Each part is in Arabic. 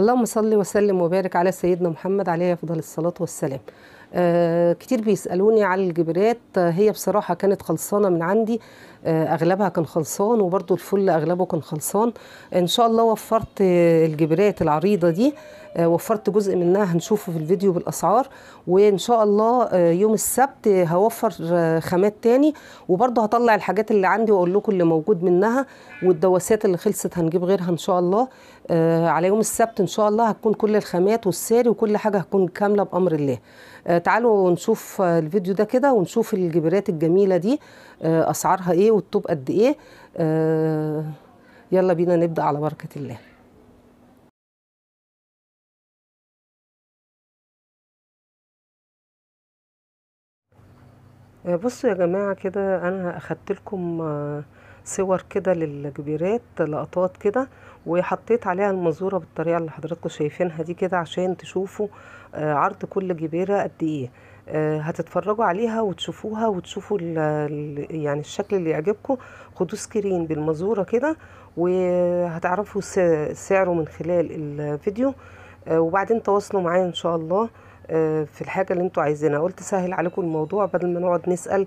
اللهم صل وسلم وبارك على سيدنا محمد عليه أفضل الصلاة والسلام. كتير بيسألوني على الجبرات آه هي بصراحة كانت خلصانة من عندي. آه أغلبها كان خلصان وبرده الفل أغلبه كان خلصان. إن شاء الله وفرت آه الجبرات العريضة دي. آه وفرت جزء منها هنشوفه في الفيديو بالأسعار. وإن شاء الله آه يوم السبت هوفر آه خامات تاني. وبرده هطلع الحاجات اللي عندي وأقول لكم اللي موجود منها. والدواسات اللي خلصت هنجيب غيرها إن شاء الله. آه على يوم السبت إن شاء الله هتكون كل الخامات والساري وكل حاجة هتكون كاملة بأمر الله. آه تعالوا نشوف آه الفيديو ده كده ونشوف الجبرات الجميلة دي آه أسعارها إيه والطوب قد إيه. آه يلا بينا نبدأ على بركة الله. آه بصوا يا جماعة كده أنا أخدت لكم آه صور كده للجبيرات لقطات كده. وحطيت عليها المزوره بالطريقة اللي حضراتكم شايفينها دي كده عشان تشوفوا آه عرض كل جبيرة قد إيه. آه هتتفرجوا عليها وتشوفوها وتشوفوا ال يعني الشكل اللي يعجبكم. خدوا سكرين بالمزوره كده وهتعرفوا سعره من خلال الفيديو. آه وبعدين تواصلوا معايا إن شاء الله. في الحاجة اللي أنتوا عايزينها. قلت سهل عليكم الموضوع بدل ما نقعد نسأل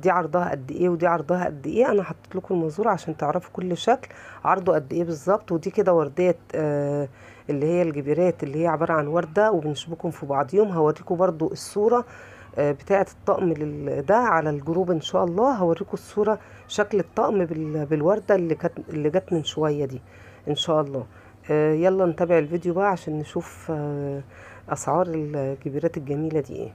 دي عرضها قد إيه ودي عرضها قد إيه. أنا حطيت لكم المنظور عشان تعرفوا كل شكل عرضه قد إيه بالظبط. ودي كده وردات اللي هي الجبيرات اللي هي عبارة عن وردة وبنشبكهم في بعضيهم هوريكم برضو الصورة بتاعة الطقم ده على الجروب إن شاء الله. هوريكم الصورة شكل الطقم بالوردة اللي كانت اللي جت من شوية دي إن شاء الله. يلا نتابع الفيديو بقى عشان نشوف أسعار الجبيرات الجميلة دي إيه؟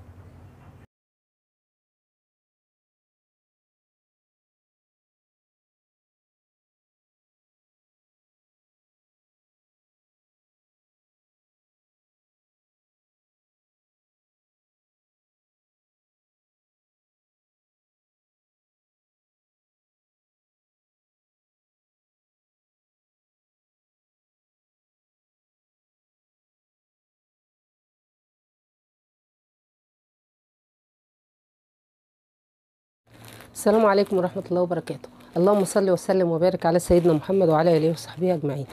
السلام عليكم ورحمة الله وبركاته. اللهم صل وسلم وبارك على سيدنا محمد وعلى آله وصحبه أجمعين.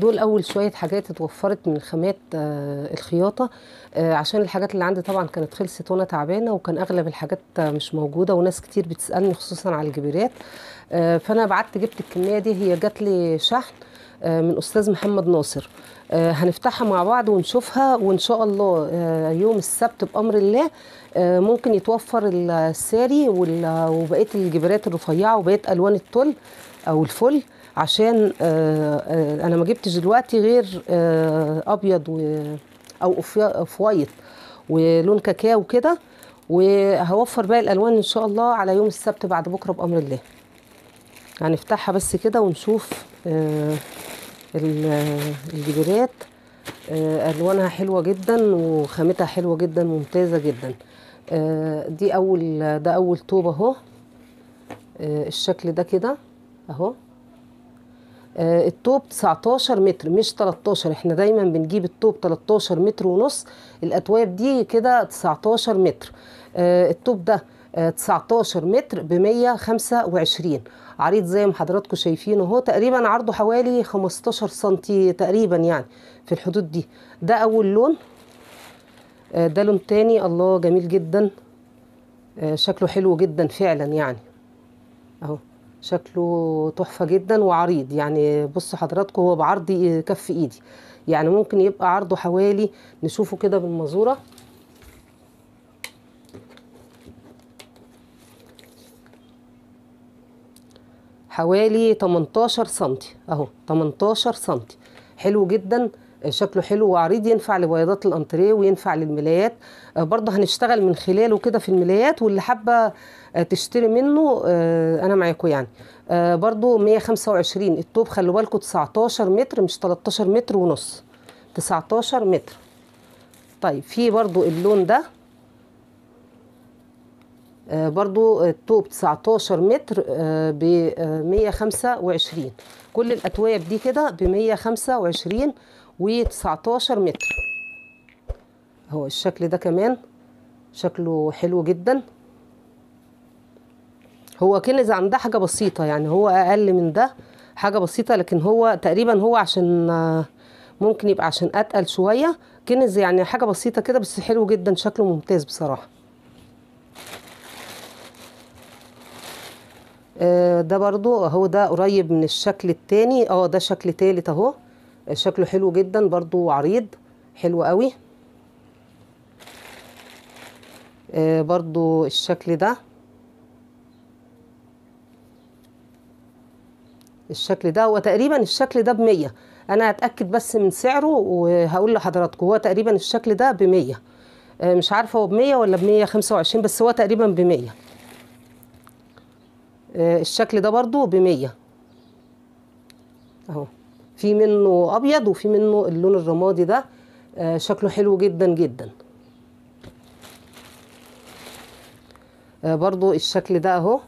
دول أول شوية حاجات اتوفرت من خامات الخياطة. عشان الحاجات اللي عندي طبعا كانت خلصت وأنا تعبانة وكان أغلب الحاجات مش موجودة وناس كتير بتسألني خصوصا على الجبيرات فأنا بعت جبت الكمية دي هي جات لي شحن. من أستاذ محمد ناصر. هنفتحها مع بعض ونشوفها وإن شاء الله يوم السبت بأمر الله ممكن يتوفر الساري وبقية الجبرات الرفيعة وبقية ألوان التل أو الفل عشان أنا ما جبتش دلوقتي غير أبيض أو أوف وايت ولون كاكاو كده وهوفر باقي الألوان إن شاء الله على يوم السبت بعد بكرة بأمر الله. هنفتحها بس كده ونشوف الجبرات ألوانها حلوة جدا وخامتها حلوة جدا ممتازه جدا. دي أول ده أول طوب أهو. الشكل ده كده أهو. الطوب 19 متر مش 13 إحنا دايما بنجيب الطوب 13 متر ونص. الاتواب دي كده 19 متر. الطوب ده 19 متر ب 125 عريض زي ما حضراتكم شايفين اهو تقريبا عرضه حوالي 15 سنتي تقريبا يعني في الحدود دي. ده أول لون. ده لون تاني. الله جميل جدا. شكله حلو جدا فعلا يعني. أهو شكله تحفة جدا وعريض يعني. بصوا حضراتكم هو بعرض كف إيدي يعني. ممكن يبقى عرضه حوالي نشوفه كده بالمزورة حوالي 18 سنتي. أهو 18 سنتي. حلو جدا. شكله حلو وعريض ينفع لبياضات الأنتريه وينفع للملايات. برضه هنشتغل من خلاله كده في الملايات واللي حابة تشتري منه أنا معاكم يعني. برضه 125 الطوب خلوا بالكم 19 متر مش 13 متر ونص. 19 متر. طيب في برضه اللون ده. برضو الطوب 19 متر ب 125 كل الاتواب دي كده ب 125 و19 متر. اهو الشكل ده كمان شكله حلو جدا. هو كنز عن ده حاجة بسيطة يعني هو أقل من ده حاجة بسيطة لكن هو تقريبا هو عشان ممكن يبقى عشان أتقل شوية. كنز يعني حاجة بسيطة كده بس حلو جدا شكله ممتاز بصراحة. آه، ده برضو اهو ده قريب من الشكل التاني. آه ده شكل تالت اهو. آه، شكله حلو جدا برضو عريض حلو قوي. آه، برضو الشكل ده. الشكل ده هو تقريبا الشكل ده بمية. أنا هتأكد بس من سعره وهقول لحضراتكم هو تقريبا الشكل ده بمية. آه، مش عارفة هو بمية ولا بمية خمسة وعشرين بس هو تقريبا بمية. آه، الشكل ده برضو بمية. أهو. في منه أبيض وفي منه اللون الرمادي ده آه، شكله حلو جدا جدا. آه، برضو الشكل ده أهو.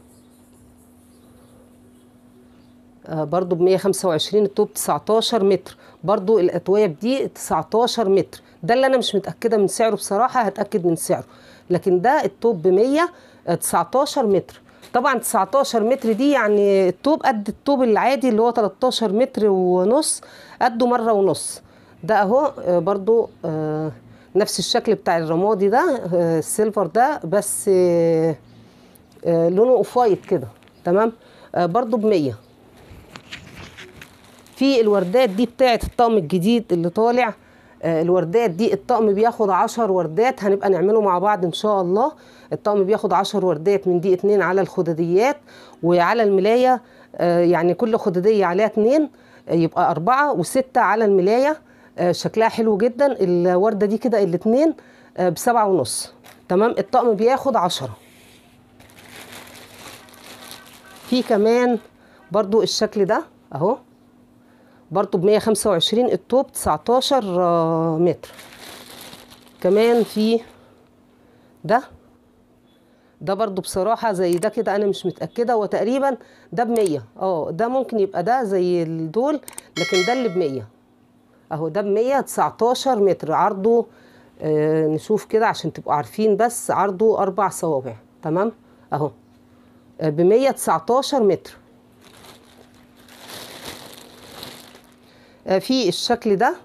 آه، برضو ب 125 التوب 19 متر. برضو الأتواب دي 19 متر. ده اللي أنا مش متأكدة من سعره بصراحة هتأكد من سعره. لكن ده التوب ب 100 آه، 19 متر. طبعا 19 متر دي يعني التوب قد التوب العادي اللي هو 13 متر ونص قده مرة ونص. ده أهو آه، برضو آه، نفس الشكل بتاع الرمادي ده آه، ال silver ده بس لونه off white كده. تمام؟ برضو ب 100 في الوردات دي بتاعة الطقم الجديد اللي طالع. الوردات دي الطقم بياخد عشر وردات هنبقى نعمله مع بعض إن شاء الله. الطقم بياخد عشر وردات من دي اتنين على الخدديات وعلى الملاية آه، يعني كل خددية عليها اتنين آه، يبقى أربعة وستة على الملاية. آه، شكلها حلو جدا. الوردة دي كده الاتنين آه، بسبعة ونص. تمام؟ الطقم بياخد عشرة. في كمان برضو الشكل ده أهو. برضو ب 125 التوب 19 آه، متر. كمان في ده. ده برضو بصراحة زي ده كده أنا مش متأكدة. هو تقريبا ده بمية. آه ده ممكن يبقى ده زي دول لكن ده اللي بمية. أهو ده بمية 19 متر. عرضه آه نشوف كده عشان تبقوا عارفين بس عرضه أربع صوابع. تمام؟ أهو. ب 119 متر. في الشكل ده.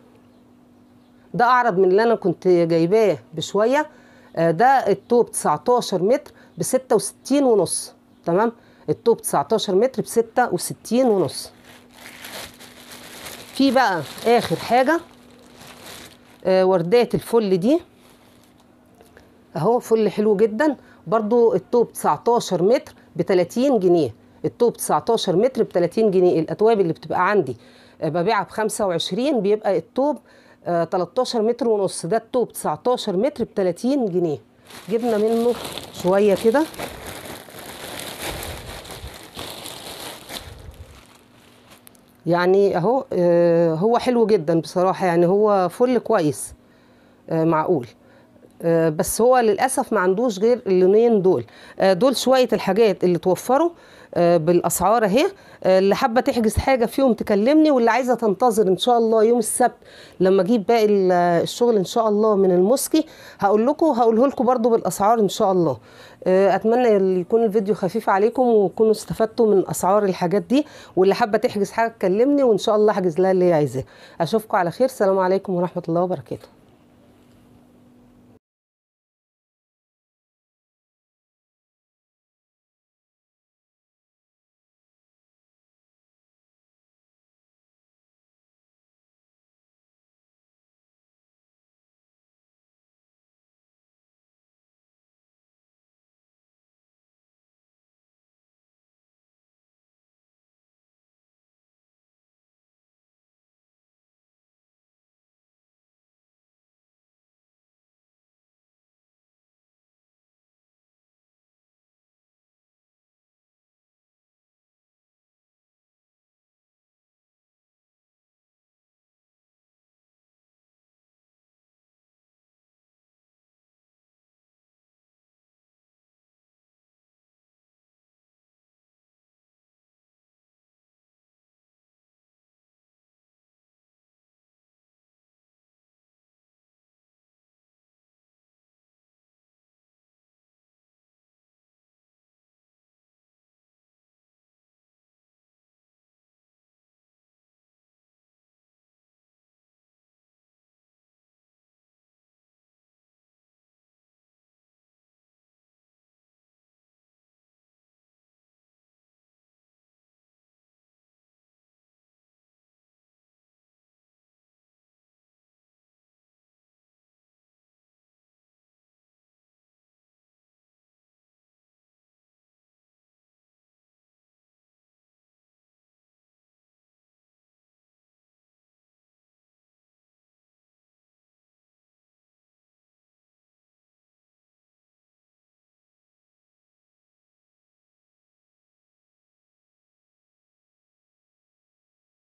ده أعرض من اللي أنا كنت جايباه بشوية. آه، ده التوب 19 متر ب 66 ونص. تمام؟ التوب 19 متر ب 66 ونص. في بقى آخر حاجة. آه، وردات الفل دي. أهو فل حلو جدا. برضو التوب 19 متر ب 30 جنيه. التوب 19 متر ب 30 جنيه. الأتواب اللي بتبقى عندي. آه، ببيعها ب 25 بيبقى التوب آه، 13 متر ونص. ده التوب 19 متر ب 30 جنيه. جبنا منه شوية كده. يعني أهو آه، هو حلو جدا بصراحة. يعني هو فل كويس آه، معقول. آه، بس هو للأسف ما عندوش غير اللونين دول. آه، دول شوية الحاجات اللي توفروا آه، بالأسعار اهي. آه، اللي حابة تحجز حاجة فيهم تكلمني واللي عايزة تنتظر إن شاء الله يوم السبت لما أجيب باقي ال- الشغل إن شاء الله من المسكي هقول لكم هقوله لكم برضو بالأسعار إن شاء الله. آه، أتمنى يكون الفيديو خفيف عليكم وتكونوا استفدتوا من أسعار الحاجات دي. واللي حابة تحجز حاجة تكلمني وإن شاء الله أحجز لها اللي هي عايزاه. أشوفكم على خير. سلام عليكم ورحمة الله وبركاته.